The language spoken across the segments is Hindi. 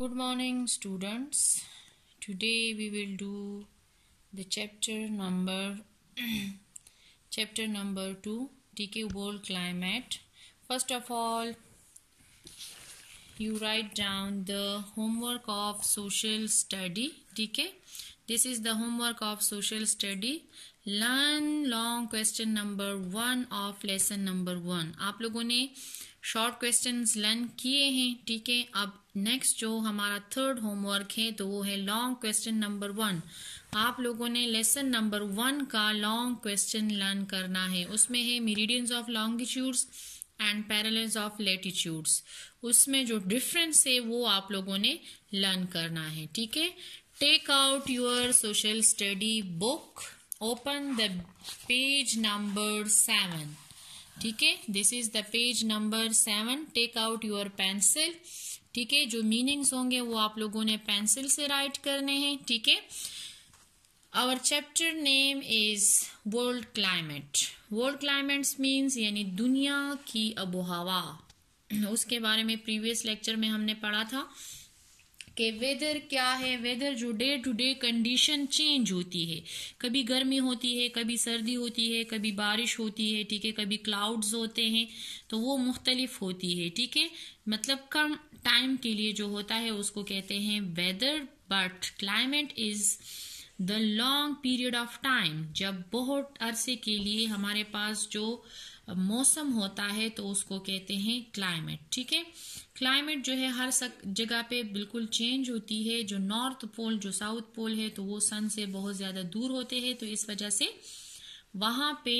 Good morning students today we will do the chapter number chapter number two D के world climate first of all you write down the homework of social study T के this is the homework of social study learn long question number one of lesson number one आप लोगों ने शॉर्ट क्वेश्चंस लर्न किए हैं ठीक है अब नेक्स्ट जो हमारा थर्ड होमवर्क है तो वो है लॉन्ग क्वेश्चन नंबर वन आप लोगों ने लेसन नंबर वन का लॉन्ग क्वेश्चन लर्न करना है। उसमें है meridians of longitudes and parallels of latitudes उसमें जो डिफरेंस है, वो आप लोगों ने लर्न करना है, ठीक है? Take out your social study book open the page number seven ठीक है? This is the page number seven take out your pencil ठीक है? जो मीनिंग्स होंगे वो आप लोगों ने पेंसिल से राइट करने हैं, ठीक है? Our chapter name is world climate world climate means यानी दुनिया की आबोहवा। उसके बारे में प्रीवियस लेक्चर में हमने पढ़ा था। कि वेदर क्या है? वेदर जो day to day condition change होती है। कभी गर्मी होती है, कभी सर्दी होती है, कभी बारिश होती है, ठीक है? कभी क्लाउड्स होते हैं तो वो मुख्तलिफ़ होती है, ठीक है? मतलब कम टाइम के लिए जो होता है, उसको कहते हैं weather but climate is the long period of time जब बहुत अरसे के लिए हमारे पास जो मौसम होता है तो उसको कहते हैं क्लाइमेट, ठीक है? क्लाइमेट जो है हर जगह पे बिल्कुल चेंज होती है। जो नॉर्थ पोल, जो साउथ पोल है तो वो सन से बहुत ज़्यादा दूर होते हैं तो इस वजह से वहाँ पे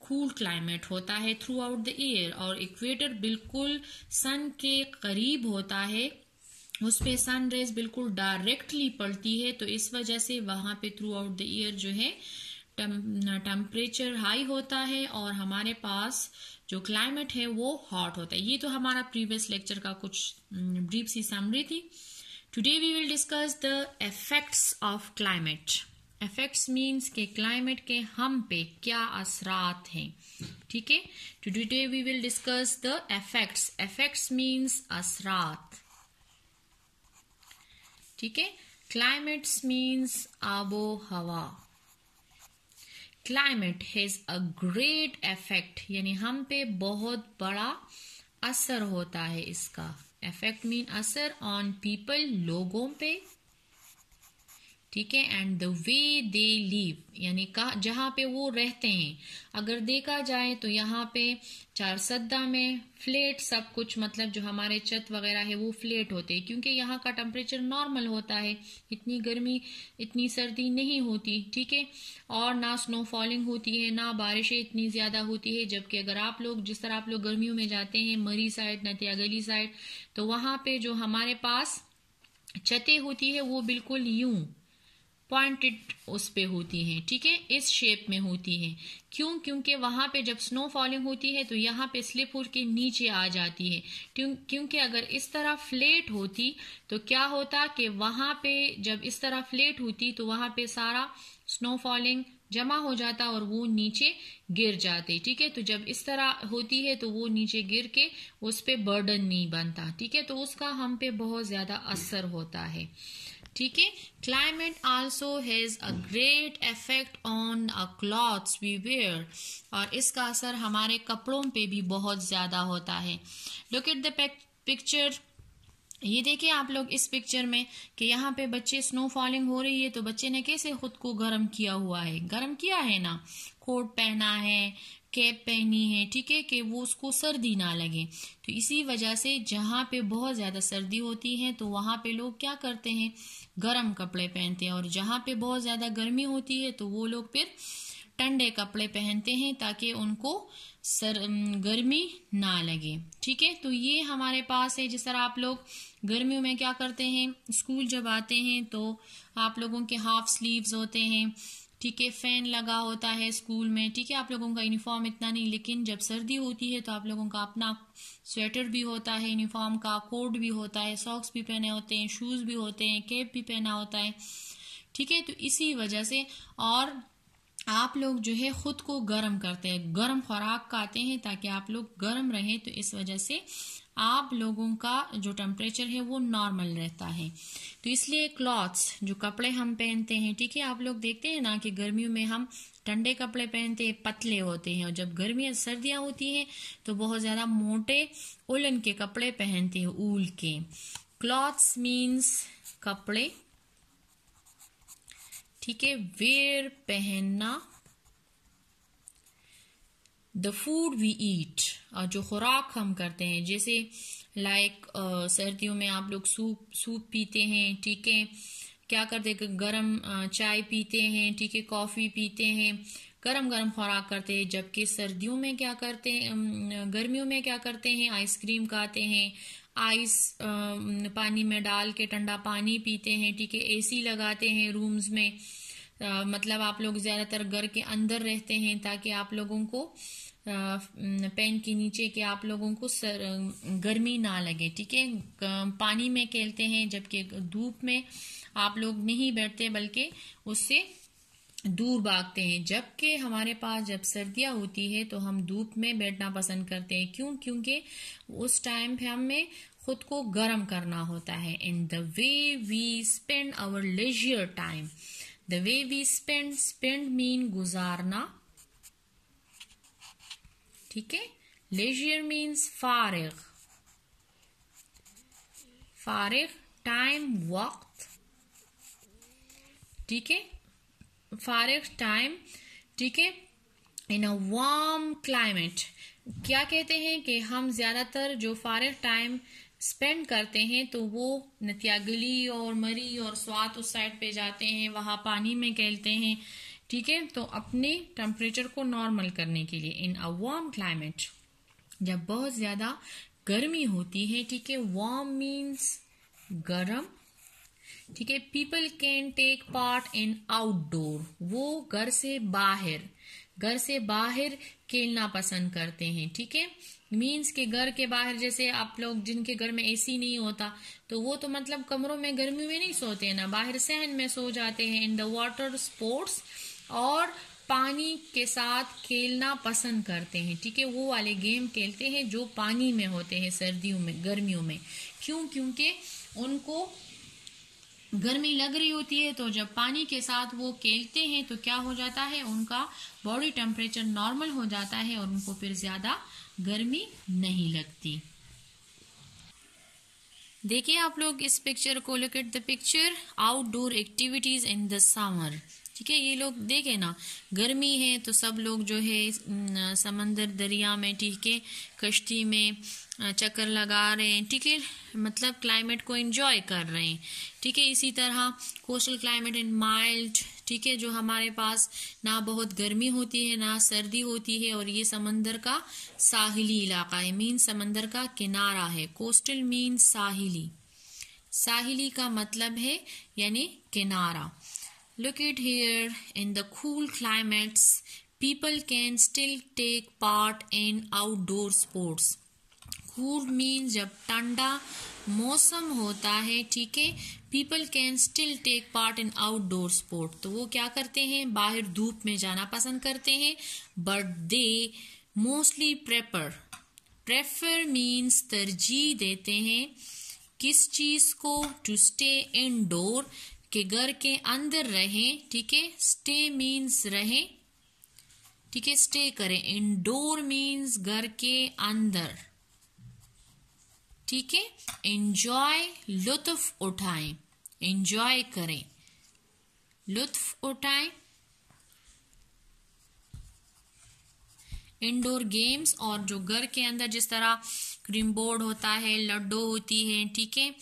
कूल क्लाइमेट होता है थ्रू आउट द ईयर और इक्वेटर बिल्कुल सन के करीब होता है। उस पर सन रेज बिल्कुल डायरेक्टली पड़ती है तो इस वजह से वहाँ पे थ्रू आउट द ईयर जो है टेम्परेचर हाई होता है और हमारे पास जो क्लाइमेट है वो हॉट होता है। ये तो हमारा प्रीवियस लेक्चर का कुछ ब्रीफ सी समरी थी। Today we will discuss the effects of climate effects means के क्लाइमेट के हम पे क्या असरात हैं। ठीक है? Today we will discuss the effects effects means असरात। ठीक है? क्लाइमेट्स मीन्स आबो हवा climate has a great effect यानी हम पे बहुत बड़ा असर होता है इसका. इफ़ेक्ट मीन असर ऑन पीपल लोगों पे. ठीक है? And the way they live यानी कहा जहाँ पे वो रहते हैं, अगर देखा जाए तो यहाँ पे चार सद्दा में फ्लेट सब कुछ मतलब जो हमारे छत वगैरह है, वो फ्लेट होते हैं। क्योंकि यहाँ का टेम्परेचर नॉर्मल होता है, इतनी गर्मी, इतनी सर्दी नहीं होती, ठीक है? और ना स्नो फॉलिंग होती है, ना बारिशें इतनी ज़्यादा होती है, जबकि अगर आप लोग, जिस तरह आप लोग गर्मियों में जाते हैं, मरी साइड नतिया गली साइड तो वहाँ पे जो हमारे पास छतें होती है, वो बिल्कुल यूँ पॉइंटेड उस पे होती हैं, ठीक है? इस शेप में होती हैं। क्यों? क्योंकि वहाँ पे जब स्नो फॉलिंग होती है तो यहाँ पे स्लिप के नीचे आ जाती है। क्योंकि अगर इस तरह फ्लेट होती तो क्या होता कि वहाँ पे जब इस तरह फ्लेट होती तो वहाँ पे सारा स्नो फॉलिंग जमा हो जाता और वो नीचे गिर जाते, ठीक है? तो जब इस तरह होती है तो वो नीचे गिर के उस पर बर्डन नहीं बनता, ठीक है? तो उसका हम पे बहुत ज़्यादा असर होता है। ठीक है? Climate also has a great effect on a clothes we wear और इसका असर हमारे कपड़ों पे भी बहुत ज़्यादा होता है। लुक एट द पिक्चर ये देखिए आप लोग इस पिक्चर में कि यहाँ पे बच्चे स्नो फॉलिंग हो रही है तो बच्चे ने कैसे खुद को गर्म किया हुआ है? गर्म किया है ना? कोट पहना है कैप पहनी है, ठीक है, कि वो उसको सर्दी ना लगे। तो इसी वजह से जहाँ पे बहुत ज़्यादा सर्दी होती है तो वहाँ पे लोग क्या करते हैं, गर्म कपड़े पहनते हैं। और जहाँ पे बहुत ज़्यादा गर्मी होती है तो वो लोग फिर ठंडे कपड़े पहनते हैं, ताकि उनको सर गर्मी ना लगे। ठीक है? तो ये हमारे पास है। जिस तरह आप लोग गर्मियों में क्या करते हैं, स्कूल जब आते हैं तो आप लोगों के हाफ़ स्लीव्स होते हैं ठीक है फ़ैन लगा होता है स्कूल में, ठीक है, आप लोगों का यूनिफॉर्म इतना नहीं, लेकिन जब सर्दी होती है तो आप लोगों का अपना स्वेटर भी होता है यूनिफॉर्म का कोट भी होता है सॉक्स भी पहने होते हैं शूज़ भी होते हैं कैप भी पहना होता है, ठीक है तो इसी वजह से और आप लोग जो है खुद को गर्म करते हैं, गर्म खुराक खाते हैं ताकि आप लोग गर्म रहें तो इस वजह से आप लोगों का जो टेम्परेचर है वो नॉर्मल रहता है। तो इसलिए क्लॉथ्स जो कपड़े हम पहनते हैं, ठीक है, आप लोग देखते हैं ना कि गर्मियों में हम ठंडे कपड़े पहनते हैं, पतले होते हैं, और जब गर्मियाँ सर्दियाँ होती हैं तो बहुत ज़्यादा मोटे उलन के कपड़े पहनते हैं, ऊल के। क्लॉथ्स मीन्स कपड़े, ठीक है वेयर पहनना द फ़ूड वी ईट जो खुराक हम करते हैं, जैसे लाइक सर्दियों में आप लोग सूप सूप पीते हैं, ठीक है? क्या करते गरम चाय पीते हैं, ठीक है? कॉफ़ी पीते हैं गरम गरम खुराक करते हैं, जबकि सर्दियों में क्या करते हैं गर्मियों में क्या करते हैं? आइसक्रीम खाते हैं, आइस पानी में डाल के ठंडा पानी पीते हैं, ठीक है? एसी लगाते हैं रूम्स में मतलब आप लोग ज़्यादातर घर के अंदर रहते हैं ताकि आप लोगों को पेन के नीचे के आप लोगों को सर गर्मी ना लगे, ठीक है? पानी में खेलते हैं जबकि धूप में आप लोग नहीं बैठते बल्कि उससे दूर भागते हैं। जबकि हमारे पास जब सर्दियाँ होती है तो हम धूप में बैठना पसंद करते हैं। क्यों? क्योंकि उस टाइम पे हमें खुद को गर्म करना होता है। In the way we spend our leisure time the way we spend spend mean गुजारना ठीक है लेजियर मीन्स फारिग फारिग टाइम वक्त ठीक है फारिग टाइम ठीक है इन अ वार्म क्लाइमेट क्या कहते हैं कि हम ज़्यादातर जो फारिग टाइम स्पेंड करते हैं तो वो नत्यागली और मरी और स्वात उस साइड पे जाते हैं, वहाँ पानी में खेलते हैं, ठीक है? तो अपने टेम्परेचर को नॉर्मल करने के लिए इन अ वार्म क्लाइमेट जब बहुत ज़्यादा गर्मी होती है, ठीक है? वार्म मीन्स गर्म, ठीक है? People can take part in outdoor वो घर से बाहर, घर से बाहर खेलना पसंद करते हैं, ठीक है? मीन्स के घर के बाहर जैसे आप लोग जिनके घर में एसी नहीं होता तो वो तो मतलब कमरों में गर्मी में नहीं सोते हैं ना, बाहर सहन में सो जाते हैं। इन द वाटर स्पोर्ट्स और पानी के साथ खेलना पसंद करते हैं। ठीक है, वो वाले गेम खेलते हैं जो पानी में होते हैं, सर्दियों में, गर्मियों में। क्यों? क्योंकि उनको गर्मी लग रही होती है तो जब पानी के साथ वो खेलते हैं तो क्या हो जाता है? उनका बॉडी टेम्परेचर नॉर्मल हो जाता है और उनको फिर ज़्यादा गर्मी नहीं लगती। देखिए आप लोग इस पिक्चर को look at the picture outdoor activities in the summer ठीक है, ये लोग देखे ना, गर्मी है तो सब लोग जो है समंदर, दरिया में ठीक है, कश्ती में चक्कर लगा रहे हैं, ठीक है मतलब क्लाइमेट को एंजॉय कर रहे हैं। ठीक है, इसी तरह कोस्टल क्लाइमेट इन माइल्ड ठीक है जो हमारे पास ना बहुत गर्मी होती है ना सर्दी होती है और ये समंदर का साहिली इलाका है। मीन समंदर का किनारा है। कोस्टल मीन साहिली। साहिली का मतलब है यानी किनारा। Look at here in the cool climates, people can still take part in outdoor sports. Cool means जब ठंडा मौसम होता है, ठीक है people can still take part in outdoor sport तो वो क्या करते हैं? बाहर धूप में जाना पसंद करते हैं but they mostly prepare prefer means तरजीह देते हैं किस चीज़ को? टू स्टे इनडोर के घर के अंदर रहें, ठीक है स्टे मीन्स रहें, ठीक है स्टे करें। इंडोर मीन्स घर के अंदर। ठीक है? एंजॉय लुत्फ उठाएँ। एंजॉय करें। लुत्फ उठाएँ। इंडोर गेम्स और जो घर के अंदर जिस तरह क्रीम बोर्ड होता है, लड्डू होती है, ठीक है?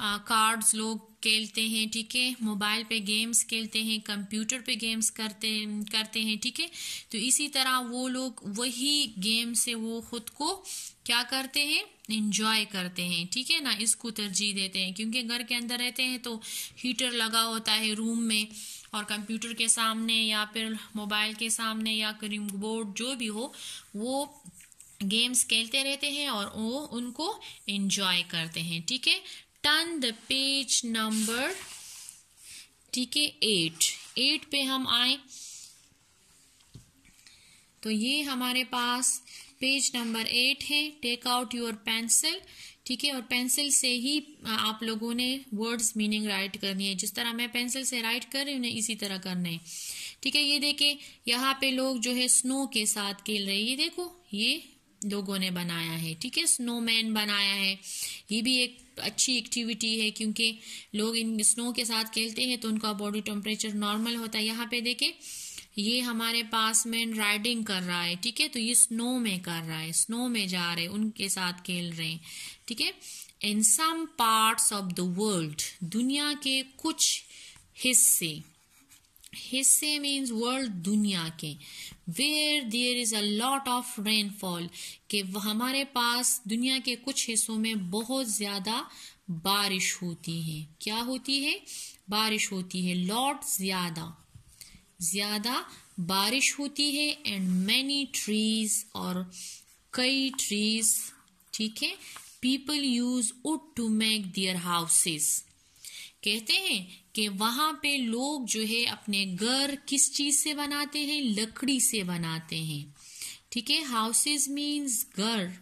कार्ड्स लोग खेलते हैं, ठीक है? मोबाइल पे गेम्स खेलते हैं कंप्यूटर पे गेम्स करते करते हैं, ठीक है? तो इसी तरह वो लोग वही गेम से वो खुद को क्या करते हैं? इंजॉय करते हैं, ठीक है ना? इसको तरजीह देते हैं, क्योंकि घर के अंदर रहते हैं तो हीटर लगा होता है रूम में और कंप्यूटर के सामने या फिर मोबाइल के सामने या क्रीम बोर्ड जो भी हो, वो गेम्स खेलते रहते हैं और वो उनको एंजॉय करते हैं, ठीक है? टर्न द पेज नंबर ठीक है एट एट पे हम आए तो ये हमारे पास पेज नंबर एट है टेक आउट योर पेंसिल ठीक है? और पेंसिल से ही आप लोगों ने वर्ड्स मीनिंग राइट करनी है। जिस तरह मैं पेंसिल से राइट कर रही हूँ इसी तरह करना है। ठीक है, ये देखे, यहाँ पे लोग जो है स्नो के साथ खेल रहे ये देखो, ये लोगों ने बनाया है। ठीक है स्नोमैन बनाया है। ये भी एक अच्छी एक्टिविटी है, क्योंकि लोग इन स्नो के साथ खेलते हैं तो उनका बॉडी टेम्परेचर नॉर्मल होता है। यहाँ पे देखे ये हमारे पास में राइडिंग कर रहा है, ठीक है? तो ये स्नो में कर रहा है स्नो में जा रहे उनके साथ खेल रहे हैं, ठीक है? In some parts of the world दुनिया के कुछ हिस्से हिस्से मीन्स वर्ल्ड दुनिया के where there is a lot of rainfall के हमारे पास दुनिया के कुछ हिस्सों में बहुत ज़्यादा बारिश होती है। क्या होती है? बारिश होती है लॉट ज़्यादा। ज़्यादा बारिश होती है एंड मैनी ट्रीज और कई ट्रीज ठीक है people use wood to make their houses कहते हैं कि वहाँ पे लोग जो है अपने घर किस चीज़ से बनाते हैं? लकड़ी से बनाते हैं। ठीक है हाउसेज मीन्स घर।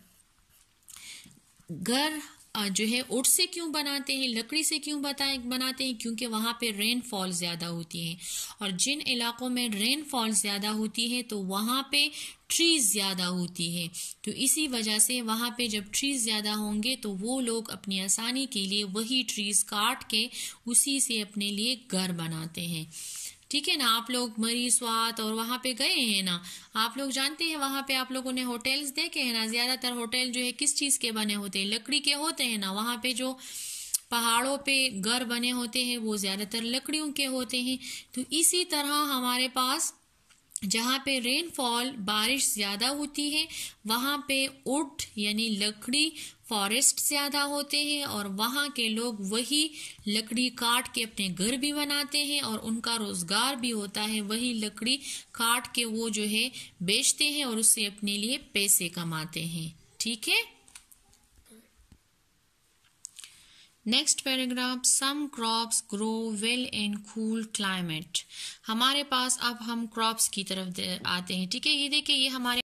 घर जो है उठ से क्यों बनाते हैं, लकड़ी से क्यों बनाते हैं? क्योंकि वहाँ पे रेनफॉल ज़्यादा होती है। और जिन इलाकों में रेनफॉल ज़्यादा होती है तो वहाँ पे ट्रीज ज़्यादा होती है। तो इसी वजह से वहाँ पे जब ट्रीज ज़्यादा होंगे तो वो लोग अपनी आसानी के लिए वही ट्रीज काट के उसी से अपने लिए घर बनाते हैं। ठीक है ना? आप लोग मरी स्वात और वहाँ पे गए हैं ना? आप लोग जानते हैं वहाँ पे आप लोगों ने होटल्स देखे हैं ना? ज़्यादातर होटल जो है, किस चीज़ के बने होते हैं? लकड़ी के होते हैं ना? वहाँ पे जो पहाड़ों पे घर बने होते हैं, वो ज़्यादातर लकड़ियों के होते हैं। तो इसी तरह हमारे पास जहाँ पे रेनफॉल बारिश ज़्यादा होती है, वहाँ पे उड यानी लकड़ी फॉरेस्ट ज़्यादा होते हैं और वहाँ के लोग वही लकड़ी काट के अपने घर भी बनाते हैं और उनका रोज़गार भी होता है। वही लकड़ी काट के वो जो है बेचते हैं और उससे अपने लिए पैसे कमाते हैं। ठीक है? Next paragraph some crops grow well in cool climate हमारे पास अब हम क्रॉप्स की तरफ़ आते हैं, ठीक है? ये देखिए, ये हमारे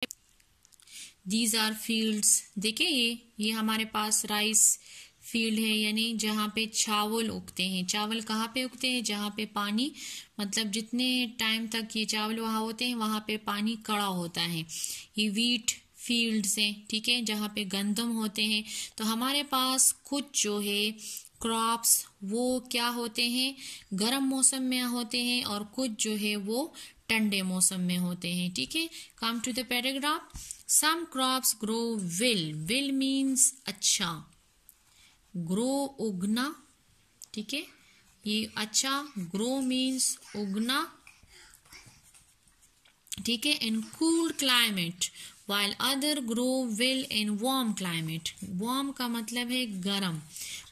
दीज आर फील्ड्स देखिए ये ये हमारे पास राइस फ़ील्ड है, यानी जहाँ पे चावल उगते हैं। चावल कहाँ पे उगते हैं? जहाँ पे पानी मतलब जितने टाइम तक ये चावल वहाँ होते हैं, वहाँ पे पानी कड़ा होता है। ये वीट फील्ड्स से, ठीक है, जहाँ पे गंदम होते हैं तो हमारे पास कुछ जो है क्रॉप्स वो क्या होते हैं? गर्म मौसम में होते हैं और कुछ जो है, वो ठंडे मौसम में होते हैं, ठीक है? Come to the paragraph some crops grow well well means अच्छा। ग्रो उगना, ठीक है? ये अच्छा ग्रो मीन्स उगना, ठीक है? In cool climate while other grow well in warm climate warm का मतलब है गर्म।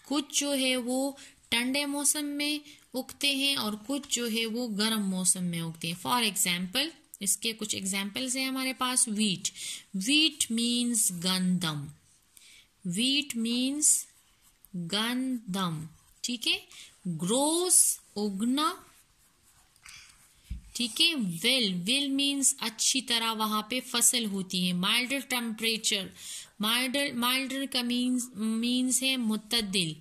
कुछ जो है वो ठंडे मौसम में उगते हैं और कुछ जो है वो गर्म मौसम में उगते हैं। फॉर एग्ज़ाम्पल इसके कुछ एग्जाम्पल्स हैं हमारे पास। वीट वीट मीन्स गंदम। वीट मीन्स गंदम। ठीक है? ग्रोस उगना ठीक है? वेल वेल मीन्स अच्छी तरह वहाँ पे फ़सल होती है। माइल्डर टेम्परेचर माइल्डर माइल्डर का मीन्स मीन्स है मुतदिल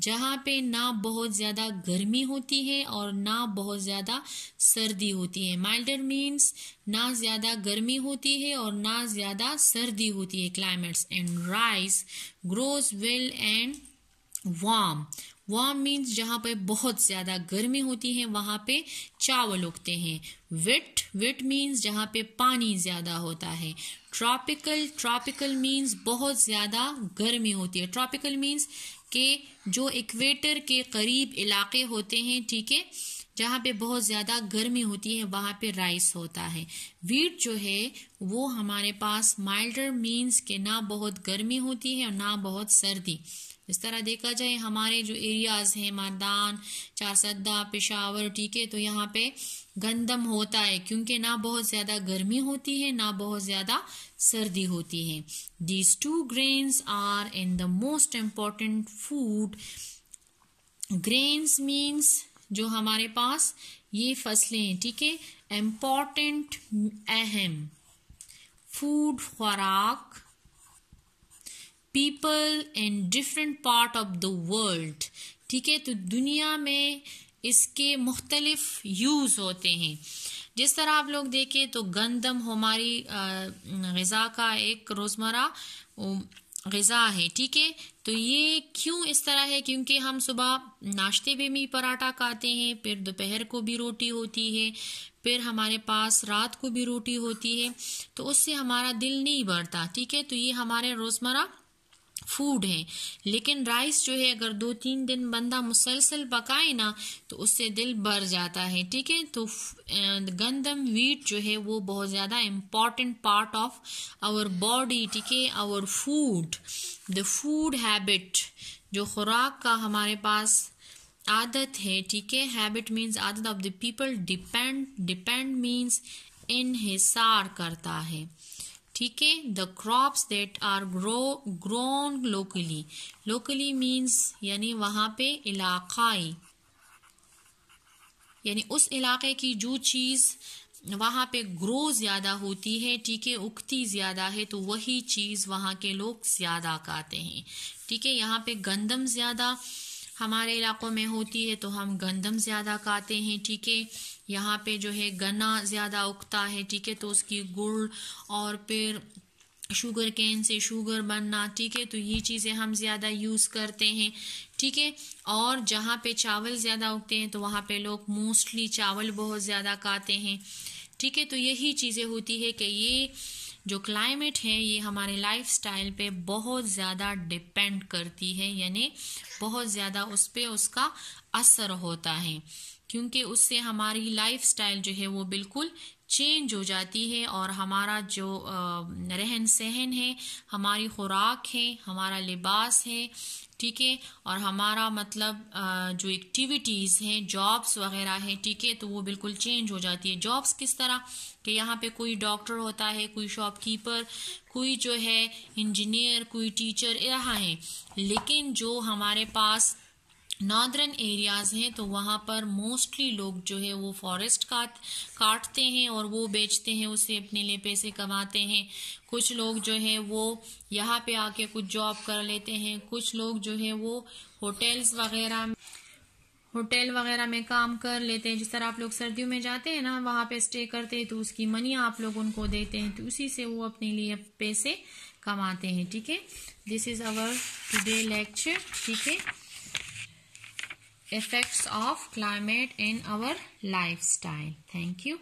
जहाँ पे ना बहुत ज़्यादा गर्मी होती है और ना बहुत ज़्यादा सर्दी होती है। माइल्डर मीन्स ना ज़्यादा गर्मी होती है और ना ज़्यादा सर्दी होती है। Climates and rice grows well and warm warm means जहाँ पे बहुत ज़्यादा गर्मी होती है, वहाँ पे चावल उगते हैं। विट विट मीन्स जहाँ पे पानी ज़्यादा होता है। ट्रॉपिकल ट्रॉपिकल मीन्स बहुत ज़्यादा गर्मी होती है। ट्रॉपिकल मीन्स के जो इक्वेटर के करीब इलाके होते हैं, ठीक है? जहाँ पे बहुत ज़्यादा गर्मी होती है, वहाँ पे राइस होता है। वीट जो है, वो हमारे पास माइल्डर मीन्स के ना बहुत गर्मी होती है और ना बहुत सर्दी। इस तरह देखा जाए, हमारे जो एरियाज़ हैं, मरदान चारसदा पेशावर ठीक है तो यहाँ पे गंदम होता है, क्योंकि ना बहुत ज़्यादा गर्मी होती है, ना बहुत ज़्यादा सर्दी होती है। These two grains are in the most important food grains means जो हमारे पास ये फ़सलें हैं, ठीक है? इंपॉर्टेंट अहम। फ़ूड खुराक people in different part of the world ठीक है? तो दुनिया में इसके मुख्तलिफ़ यूज़ होते हैं। जिस तरह आप लोग देखें तो गंदम हमारी गज़ा का एक रोज़मर्रा गज़ा है, ठीक है? तो ये क्यों इस तरह है? क्योंकि हम सुबह नाश्ते में भी पराठा खाते हैं, फिर दोपहर को भी रोटी होती है, फिर हमारे पास रात को भी रोटी होती है तो उससे हमारा दिल नहीं बढ़ता ठीक है? तो ये हमारे रोज़मर्रा फ़ूड है। लेकिन राइस जो है, अगर दो तीन दिन बंदा मुसलसल पकाए ना तो उससे दिल भर जाता है, ठीक है? तो गंदम वीट जो है, वो बहुत ज़्यादा important part of our body ठीक है? Our food the food habit जो खुराक का हमारे पास आदत है, ठीक है? हैबिट मीन्स आदत of the people depend depend means इनहिसार करता है। ठीक है? The crops that are grow grown locally locally means यानी वहाँ पे इलाकाई यानी उस इलाके की जो चीज़ वहाँ पे ग्रो ज़्यादा होती है, ठीक है, उगती ज़्यादा है तो वही चीज़ वहाँ के लोग ज़्यादा खाते हैं। ठीक है, यहाँ पे गंदम ज़्यादा हमारे इलाकों में होती है तो हम गंदम ज़्यादा खाते हैं, ठीक है? यहाँ पे जो है गन्ना ज़्यादा उगता है, ठीक है? तो उसकी गुड़ और फिर शुगर कैन से शुगर बनना, ठीक है? तो ये चीज़ें हम ज़्यादा यूज़ करते हैं, ठीक है? और जहाँ पे चावल ज़्यादा उगते हैं तो वहाँ पे लोग मोस्टली चावल बहुत ज़्यादा खाते हैं, ठीक है? तो यही चीज़ें होती है कि ये जो क्लाइमेट है, ये हमारे लाइफ स्टाइल पर बहुत ज़्यादा डिपेंड करती है, यानी बहुत ज़्यादा उस पर उसका असर होता है। क्योंकि उससे हमारी लाइफ स्टाइल जो है, वो बिल्कुल चेंज हो जाती है और हमारा जो रहन सहन है, हमारी खुराक है, हमारा लिबास है ठीक है और हमारा मतलब जो एक्टिविटीज़ हैं जॉब्स वगैरह हैं, ठीक है तो वो बिल्कुल चेंज हो जाती है। जॉब्स किस तरह? कि यहाँ पे कोई डॉक्टर होता है, कोई शॉपकीपर कोई जो है इंजीनियर कोई टीचर यहाँ है। लेकिन जो हमारे पास नॉर्दर्न एरियाज़ हैं तो वहाँ पर मोस्टली लोग जो है वो फॉरेस्ट काट, काटते हैं और वो बेचते हैं उससे अपने लिए पैसे कमाते हैं। कुछ लोग जो है वो यहाँ पे आके कुछ जॉब कर लेते हैं। कुछ लोग जो है वो होटल्स वगैरह होटल वगैरह में काम कर लेते हैं। जिस तरह आप लोग सर्दियों में जाते हैं ना, वहाँ पे स्टे करते हैं तो उसकी मनी आप लोग उनको देते हैं तो उसी से वो अपने लिए पैसे कमाते हैं, ठीक है? This is our today lecture ठीक है? Effects of climate in our lifestyle. Thank you.